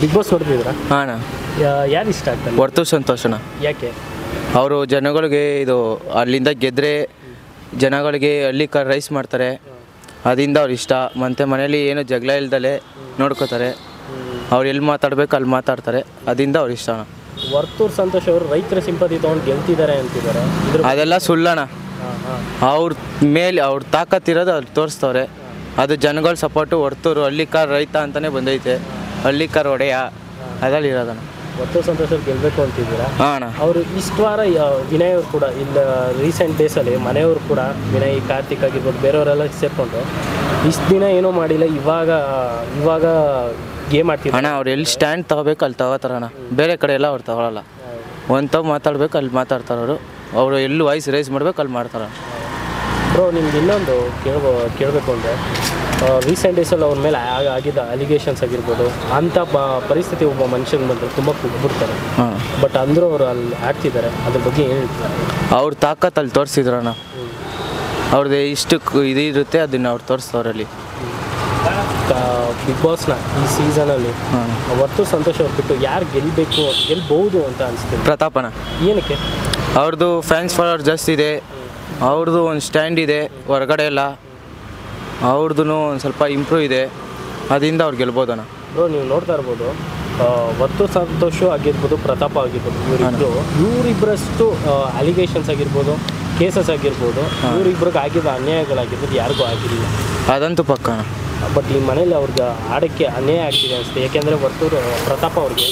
Big boss ನೋಡ್ತಿದ್ದೀರಾ? ಹಾಂ ಯಾರು ಇಷ್ಟ ಆಗ್ತಾರೆ? ಹೊರ್ತು ಸಂತೋಷನ ಯಾಕೆ? ಅವರು ಜನಗಳಿಗೆ ಇದು ಅಲ್ಲಿಂದ ಗೆದ್ರೆ ಜನಗಳಿಗೆ ಹಳ್ಳಿ ಕಾರ್ ರೈಸ್ ಮಾಡ್ತಾರೆ. ಅದರಿಂದ ಅವ್ರು ಇಷ್ಟ. ಮತ್ತು ಮನೇಲಿ ಏನು ಜಗಳ ಇಲ್ದಲೆ ನೋಡ್ಕೋತಾರೆ. ಅವ್ರು ಎಲ್ಲಿ ಮಾತಾಡ್ಬೇಕು ಅಲ್ಲಿ ಮಾತಾಡ್ತಾರೆ. ಅದರಿಂದ ಅವ್ರು ಇಷ್ಟ ವರ್ತೂರ್ ಸಂತೋಷ್ ಅವರು ರೈತರ ಸಿಂಪತಿ ತೊಗೊಂಡು ಗೆಲ್ತಿದ್ದಾರೆ ಅಂತಿದ್ದಾರೆ. ಅದೆಲ್ಲ ಸುಳ್ಳಣ ಅವ್ರ ಮೇಲೆ ಅವ್ರ ತಾಕತ್ತಿರೋದು ಅವ್ರು ತೋರಿಸ್ತವ್ರೆ. ಅದು ಜನಗಳ ಸಪೋರ್ಟು ಹೊರ್ತೂರು ಹಳ್ಳಿ ಕಾರ್ ರೈತ ಅಂತಲೇ ಬಂದೈತೆ. ಹಳ್ಳಿ ಕಾರ್ ಒಡೆಯ ಅದ್ರಲ್ಲಿ ಇರೋದಣ್ಣ ವರ್ತೂರ್ ಸಂತೋಷ್ ಗೆಲ್ಲಬೇಕು ಅಂತಿದ್ದೀರಾ? ಹಾಂ ಅಣ್ಣ. ಅವರು ಇಷ್ಟು ವಾರ ವಿನಯ್ ಅವರು ಕೂಡ ಇಲ್ಲ ರೀಸೆಂಟ್ ಡೇಸಲ್ಲಿ ಮನೆಯವರು ಕೂಡ ವಿನಯ್ ಕಾರ್ತಿಕ್ ಆಗಿರ್ಬೋದು ಬೇರೆಯವರೆಲ್ಲ ಸೇರಿಕೊಂಡು ಇಷ್ಟು ದಿನ ಏನೂ ಮಾಡಿಲ್ಲ ಇವಾಗ ಇವಾಗ ಗೇಮ್ ಆಡ್ತೀವಿ ಅಣ್ಣ ಅವ್ರು ಎಲ್ಲಿ ಸ್ಟ್ಯಾಂಡ್ ತಗೋಬೇಕು ಅಲ್ಲಿ ತಗೋತಾರಣ್ಣ ಬೇರೆ ಕಡೆ ಎಲ್ಲ ಅವ್ರು ತಗೊಳಲ್ಲ. ಒಂದು ತಗೋ ಮಾತಾಡ್ಬೇಕು ಅಲ್ಲಿ ಮಾತಾಡ್ತಾರ ಅವರು. ಅವರು ಎಲ್ಲಿ ವಾಯ್ಸ್ ರೈಸ್ ಮಾಡ್ಬೇಕು ಅಲ್ಲಿ ಮಾಡ್ತಾರೆ ಬ್ರೋ ನಿಮ್ಗೆ ಇನ್ನೊಂದು ಕೇಳ್ಬೋ ಕೇಳಬೇಕು ಅಂದರೆ ರೀಸೆಂಟ್ ಡೇಸಲ್ಲಿ ಅವ್ರ ಮೇಲೆ ಆಗ ಆಗಿದ್ದ ಅಲಿಗೇಷನ್ಸ್ ಆಗಿರ್ಬೋದು ಅಂಥ ಬ ಪರಿಸ್ಥಿತಿ ಒಬ್ಬ ಮನುಷ್ಯನ ಬಂದರೆ ತುಂಬ ಕುಗ್ಬಿಡ್ತಾರೆ. ಬಟ್ ಅಂದರೂ ಅವರು ಅಲ್ಲಿ ಆಡ್ತಿದ್ದಾರೆ ಅದ್ರ ಬಗ್ಗೆ ಏನು ಹೇಳ್ತಾರೆ? ಅವ್ರ ತಾಕತ್ ಅಲ್ಲಿ ತೋರಿಸಿದ್ರಣ್ಣ. ಅವ್ರದ್ದು ಇಷ್ಟು ಇದು ಇರುತ್ತೆ ಅದನ್ನು ಅವ್ರು ತೋರಿಸ್ತವ್ರಲ್ಲಿ ಬಿಗ್ ಬಾಸ್ನ ಈ ಸೀಸನಲ್ಲಿ ಹಾಂ. ಸಂತೋಷ ಹೊರಬಿಟ್ಟು ಯಾರು ಗೆಲ್ಲಬೇಕು ಗೆಲ್ಬಹುದು ಅಂತ ಅನಿಸ್ತಿದೆ. ಪ್ರತಾಪನ. ಏನಕ್ಕೆ? ಅವ್ರದ್ದು ಫ್ಯಾನ್ಸ್ ಫಾಲೋವರ್ ಜಾಸ್ತಿ ಇದೆ. ಅವ್ರದ್ದು ಒಂದು ಸ್ಟ್ಯಾಂಡ್ ಇದೆ ಹೊರಗಡೆ ಎಲ್ಲ. ಅವ್ರದ್ದು ಒಂದು ಸ್ವಲ್ಪ ಇಂಪ್ರೂವ್ ಇದೆ. ಅದರಿಂದ ಅವ್ರು ಗೆಲ್ಬೋದಣ್ಣ. ಬ್ರೋ ನೀವು ನೋಡ್ತಾ ಇರ್ಬೋದು ಒತ್ತು ಸಂತೋಷ ಆಗಿರ್ಬೋದು ಪ್ರತಾಪ ಆಗಿರ್ಬೋದು ಇವರಿಬ್ಬರು ಇವರಿಬ್ಬರಷ್ಟು ಅಲಿಗೇಷನ್ಸ್ ಆಗಿರ್ಬೋದು ಕೇಸಸ್ ಆಗಿರ್ಬೋದು ಇವರಿಬ್ರಿಗೆ ಆಗಿದ್ದ ಅನ್ಯಾಯಗಳಾಗಿರ್ಬೋದು ಯಾರಿಗೂ ಆಗಿರಲಿಲ್ಲ ಅದಂತೂ ಪಕ್ಕ. ಬಟ್ ಈ ಮನೇಲಿ ಅವ್ರಿಗೆ ಆಡೋಕ್ಕೆ ಅನ್ಯಾಯ ಆಗ್ತಿದೆ ಅನಿಸುತ್ತೆ. ಯಾಕೆಂದರೆ ಒತ್ತೂರು ಪ್ರತಾಪ ಅವ್ರಿಗೆ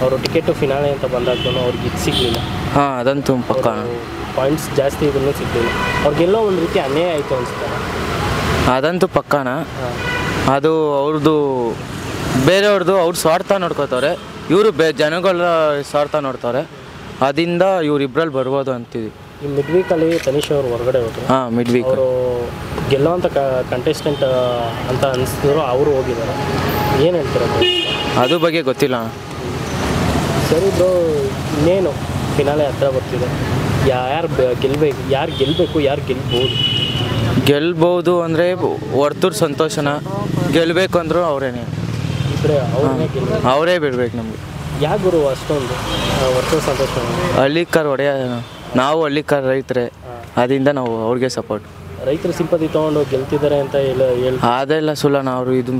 ಅವರು ಟಿಕೆಟು ಫಿನಾಳೆ ಅಂತ ಬಂದಾಗ ಅವ್ರಿಗೆ ಇದು ಸಿಗಲಿಲ್ಲ. ಹಾಂ ಅದಂತೂ ಪಕ್ಕ ಪಾಯಿಂಟ್ಸ್ ಜಾಸ್ತಿ ಇದನ್ನು ಸಿಗಲಿಲ್ಲ. ಅವ್ರಿಗೆಲ್ಲೋ ಒಂದು ರೀತಿ ಅನ್ಯಾಯ ಆಯಿತು ಅನಿಸುತ್ತೆ. ಅದಂತೂ ಪಕ್ಕನ ಅದು ಅವ್ರದ್ದು ಬೇರೆಯವ್ರದ್ದು ಅವ್ರ ಸ್ವಾರ್ಥ ನೋಡ್ಕೋತಾರೆ ಇವರು ಬೇ ಜನಗಳ ಸ್ವಾರ್ಥ ನೋಡ್ತಾರೆ ಅದರಿಂದ ಇವ್ರಿಬ್ರಲ್ಲಿ ಬರ್ಬೋದು ಅಂತಿದ್ವಿ. ಈ ಮಿಡ್ ವೀಕಲ್ಲಿ ತನಿಷ್ ಅವರು ಹೊರಗಡೆ ಹೋದ್ರು. ಹಾಂ ಮಿಡ್ ವೀಕ್ ಅವರು ಗೆಲ್ಲೋವಂಥ ಕಂಟೆಸ್ಟೆಂಟ್ ಅಂತ ಅನಿಸಿದ್ರು ಅವರು ಹೋಗಿದ್ದಾರೆ. ಏನು ಹೇಳ್ತಾರೆ? ಅದು ಬಗ್ಗೆ ಗೊತ್ತಿಲ್ಲ ಸರಿ ಬ್ರೋ ಇನ್ನೇನು? ಫಿನಾಲೆ ಹತ್ರ ಬರ್ತಿದೆ. ಯಾರು ಗೆಲ್ಬೇಕು? ಯಾರು ಗೆಲ್ಲಬೇಕು ಯಾರು ಗೆಲ್ಬೋದು? ಗೆಲ್ಬೋದು ಅಂದರೆ ವರ್ತೂರ್ ಸಂತೋಷನ. ಗೆಲ್ಲಬೇಕು ಅಂದರೂ ಅವರೇನೆ. ಅವ್ರನ್ನೇ ಗೆಲ್ಲ ಅವರೇ ಬಿಡ್ಬೇಕು ನಮಗೆ. ಯಾಕೆ ಗುರು ಅಷ್ಟೊಂದು? ವರ್ಷ ಸಂತೋಷ? ಹಳ್ಳಿ ಕಾರ್ ಒಡೆಯ ನಾವು ಹಳ್ಳಿ ಕಾರ್ ರೈತರೆ ಅದರಿಂದ ನಾವು ಅವ್ರಿಗೆ ಸಪೋರ್ಟ್ ರೈತರು ಸಿಂಪತಿ ತೊಗೊಂಡು ಗೆಲ್ತಿದ್ದಾರೆ ಅಂತ ಹೇಳ ಹೇಳ್ ಅದೆಲ್ಲ ಸುಳ್ಳನ ಅವರು ಇದು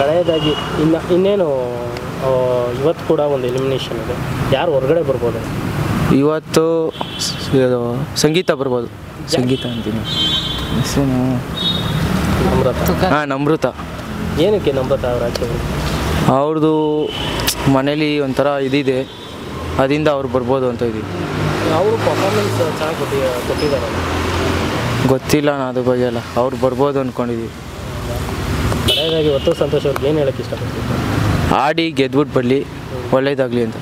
ಕಳೆಯದಾಗಿ ಇನ್ನು ಇನ್ನೇನು ಇವತ್ತು ಕೂಡ ಒಂದು ಎಲಿಮಿನೇಷನ್ ಇದೆ. ಯಾರು ಹೊರಗಡೆ ಬರ್ಬೋದು? ಇವತ್ತು ಸಂಗೀತ ಬರ್ಬೋದು. ಸಂಗೀತ ಅಂತೀನಿ. ಹಾಂ ನಮೃತ ಏನಕ್ಕೆ ನಮ್ರತ ಅವ್ರ ಆಚೆ? ಅವ್ರದ್ದು ಮನೇಲಿ ಒಂಥರ ಇದಿದೆ. ಅದರಿಂದ ಅವ್ರು ಬರ್ಬೋದು ಅಂತ ಇದ್ದೀವಿ. ಅವರು ಪರ್ಫಾರ್ಮೆನ್ಸ್ ಚೆನ್ನಾಗಿ ಕೊಟ್ಟಿ ಕೊಟ್ಟಿದ್ದಾರೆ ಗೊತ್ತಿಲ್ಲ ನಾನು ಅದ್ರ ಬಗ್ಗೆ ಅಲ್ಲ ಅವ್ರು ಬರ್ಬೋದು ಅಂದ್ಕೊಂಡಿದ್ದೀವಿ ಕಡೆಯದಾಗಿ ಒತ್ತು ಸಂತೋಷ ಅವ್ರಿಗೆ ಏನು ಹೇಳಕ್ಕೆ ಇಷ್ಟಪಡ್ತೀನಿ ಆಡಿ ಗೆದ್ಬಿಟ್ಟು ಬರಲಿ ಒಳ್ಳೇದಾಗಲಿ ಅಂತ.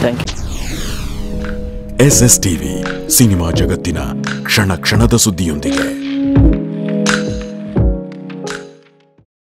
Thank you S S TV cinema ಜಗತ್ತಿನ ಕ್ಷಣ ಕ್ಷಣದ ಸುದ್ದಿಯೊಂದಿಗೆ.